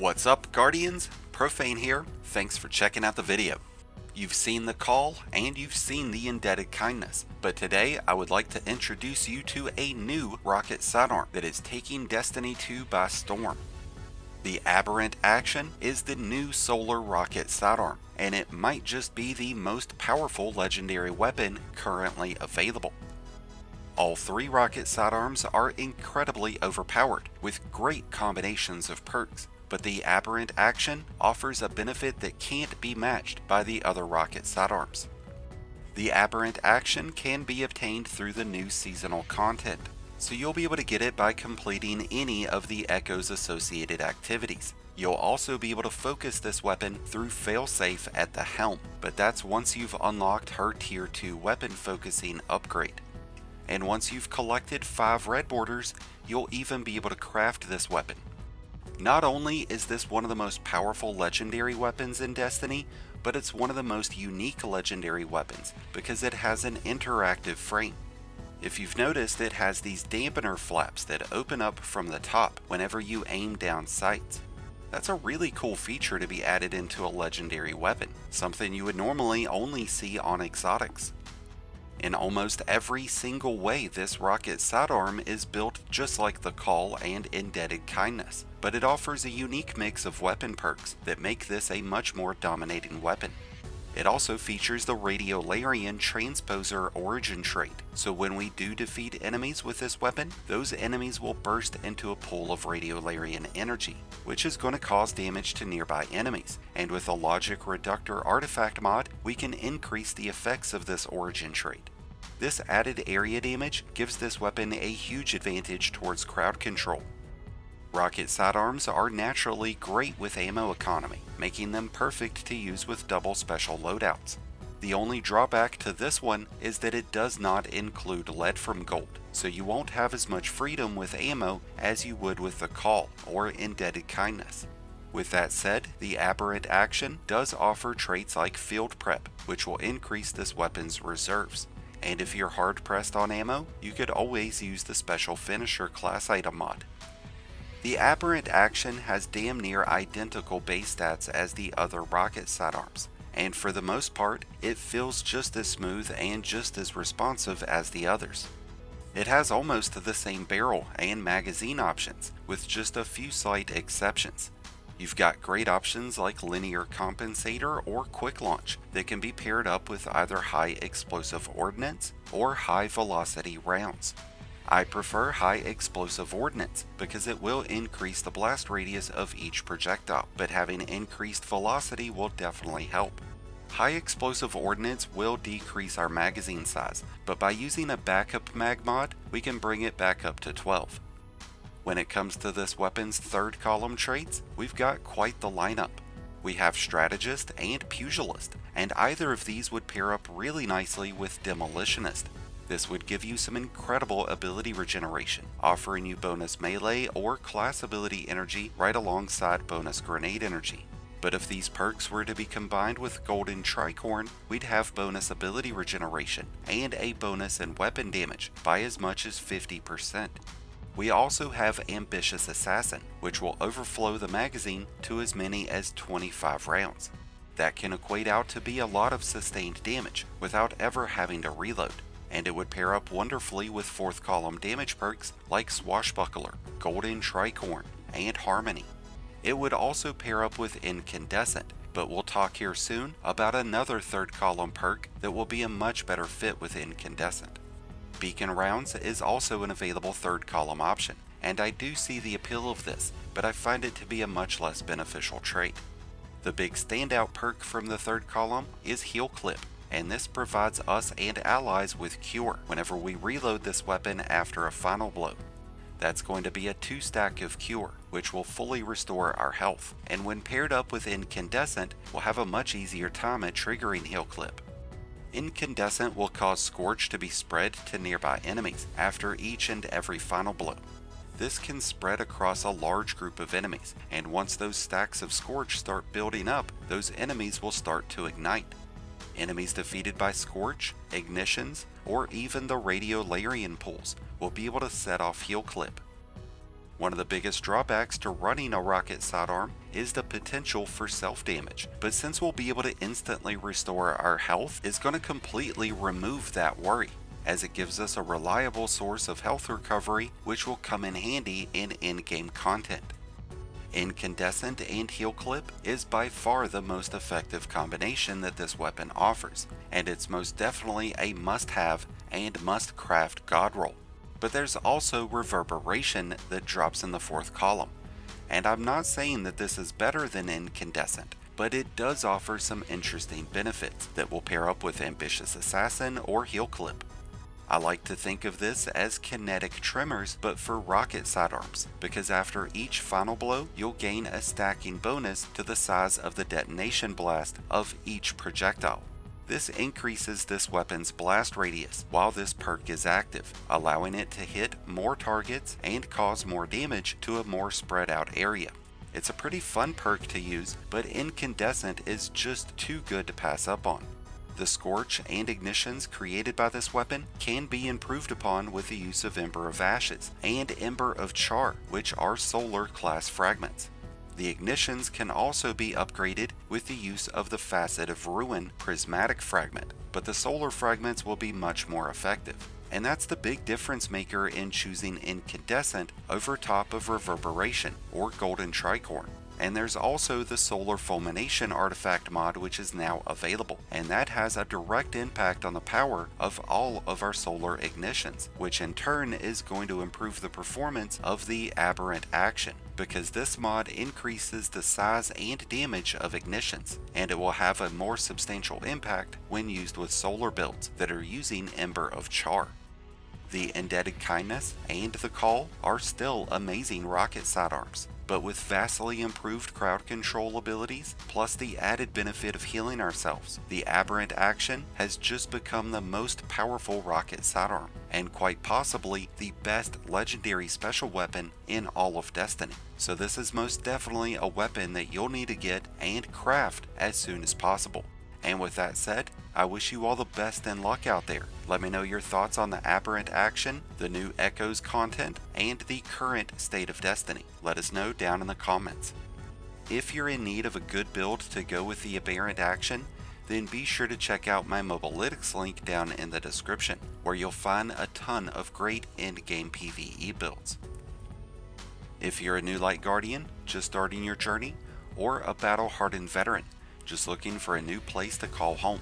What's up, Guardians? Profane here. Thanks for checking out the video. You've seen the call and you've seen the indebted kindness, but today I would like to introduce you to a new rocket sidearm that is taking Destiny 2 by storm. The Aberrant Action is the new solar rocket sidearm, and it might just be the most powerful legendary weapon currently available. All three rocket sidearms are incredibly overpowered, with great combinations of perks, but the Aberrant Action offers a benefit that can't be matched by the other rocket sidearms. The Aberrant Action can be obtained through the new seasonal content, so you'll be able to get it by completing any of the Echo's associated activities. You'll also be able to focus this weapon through failsafe at the helm, but that's once you've unlocked her tier 2 weapon focusing upgrade. And once you've collected 5 red borders, you'll even be able to craft this weapon. Not only is this one of the most powerful legendary weapons in Destiny, but it's one of the most unique legendary weapons because it has an interactive frame. If you've noticed, it has these dampener flaps that open up from the top whenever you aim down sights. That's a really cool feature to be added into a legendary weapon, something you would normally only see on exotics. In almost every single way, this rocket sidearm is built just like the Call and Indebted Kindness, but it offers a unique mix of weapon perks that make this a much more dominating weapon. It also features the Radiolarian Transposer origin trait, so when we do defeat enemies with this weapon, those enemies will burst into a pool of Radiolarian energy, which is going to cause damage to nearby enemies, and with the Logic Reductor artifact mod, we can increase the effects of this origin trait. This added area damage gives this weapon a huge advantage towards crowd control, Rocket sidearms are naturally great with ammo economy, making them perfect to use with double special loadouts. The only drawback to this one is that it does not include lead from gold, so you won't have as much freedom with ammo as you would with the call or indebted kindness. With that said, the aberrant action does offer traits like field prep, which will increase this weapon's reserves. And if you're hard pressed on ammo, you could always use the special finisher class item mod, the Aberrant Action has damn near identical base stats as the other rocket sidearms, and for the most part, it feels just as smooth and just as responsive as the others. It has almost the same barrel and magazine options, with just a few slight exceptions. You've got great options like linear compensator or quick launch that can be paired up with either high explosive ordnance or high velocity rounds. I prefer high explosive ordnance because it will increase the blast radius of each projectile, but having increased velocity will definitely help. High explosive ordnance will decrease our magazine size, but by using a backup mag mod, we can bring it back up to 12. When it comes to this weapon's third column traits, we've got quite the lineup. We have Strategist and Pugilist, and either of these would pair up really nicely with Demolitionist, this would give you some incredible ability regeneration, offering you bonus melee or class ability energy right alongside bonus grenade energy. But if these perks were to be combined with Golden Tricorn, we'd have bonus ability regeneration and a bonus in weapon damage by as much as 50%. We also have Ambitious Assassin, which will overflow the magazine to as many as 25 rounds. That can equate out to be a lot of sustained damage without ever having to reload and it would pair up wonderfully with fourth column damage perks like Swashbuckler, Golden Tricorn, and Harmony. It would also pair up with Incandescent, but we'll talk here soon about another third column perk that will be a much better fit with Incandescent. Beacon Rounds is also an available third column option, and I do see the appeal of this, but I find it to be a much less beneficial trait. The big standout perk from the third column is Heal Clip, and this provides us and allies with Cure whenever we reload this weapon after a final blow. That's going to be a 2 stack of Cure, which will fully restore our health, and when paired up with Incandescent, we'll have a much easier time at triggering Heal Clip. Incandescent will cause Scorch to be spread to nearby enemies after each and every final blow. This can spread across a large group of enemies, and once those stacks of Scorch start building up, those enemies will start to ignite, Enemies defeated by Scorch, Ignitions, or even the Radiolarian pools will be able to set off Heal Clip. One of the biggest drawbacks to running a rocket sidearm is the potential for self-damage, but since we'll be able to instantly restore our health, it's going to completely remove that worry as it gives us a reliable source of health recovery which will come in handy in in-game content. Incandescent and Heal Clip is by far the most effective combination that this weapon offers, and it's most definitely a must-have and must-craft god roll but there's also reverberation that drops in the fourth column. And I'm not saying that this is better than incandescent, but it does offer some interesting benefits that will pair up with Ambitious Assassin or Heal Clip. I like to think of this as kinetic tremors but for rocket sidearms, because after each final blow you'll gain a stacking bonus to the size of the detonation blast of each projectile. This increases this weapon's blast radius while this perk is active, allowing it to hit more targets and cause more damage to a more spread out area. It's a pretty fun perk to use, but Incandescent is just too good to pass up on. The Scorch and ignitions created by this weapon can be improved upon with the use of Ember of Ashes and Ember of Char, which are solar class fragments. The ignitions can also be upgraded with the use of the Facet of Ruin prismatic fragment, but the solar fragments will be much more effective. And that's the big difference maker in choosing incandescent over top of reverberation or golden tricorn. And there's also the solar fulmination artifact mod which is now available, and that has a direct impact on the power of all of our solar ignitions, which in turn is going to improve the performance of the aberrant action because this mod increases the size and damage of ignitions, and it will have a more substantial impact when used with solar builds that are using Ember of Char. The Indebted Kindness and the Call are still amazing rocket sidearms, but with vastly improved crowd control abilities, plus the added benefit of healing ourselves, the Aberrant Action has just become the most powerful rocket sidearm, and quite possibly the best legendary special weapon in all of Destiny. So this is most definitely a weapon that you'll need to get and craft as soon as possible. And with that said, I wish you all the best and luck out there. Let me know your thoughts on the aberrant action, the new Echoes content, and the current state of Destiny. Let us know down in the comments. If you're in need of a good build to go with the aberrant action, then be sure to check out my Mobalytics link down in the description, where you'll find a ton of great endgame PvE builds. If you're a new Light Guardian, just starting your journey, or a battle hardened veteran, just looking for a new place to call home.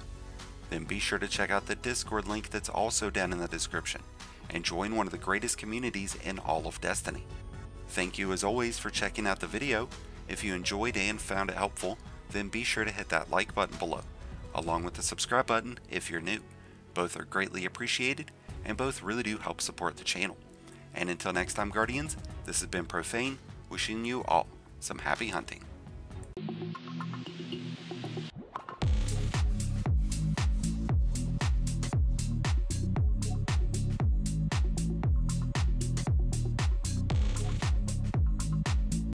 Then be sure to check out the Discord link that's also down in the description and join one of the greatest communities in all of Destiny. Thank you as always for checking out the video. If you enjoyed and found it helpful, then be sure to hit that like button below, along with the subscribe button if you're new. Both are greatly appreciated, and both really do help support the channel. And until next time, Guardians, this has been Profane, wishing you all some happy hunting.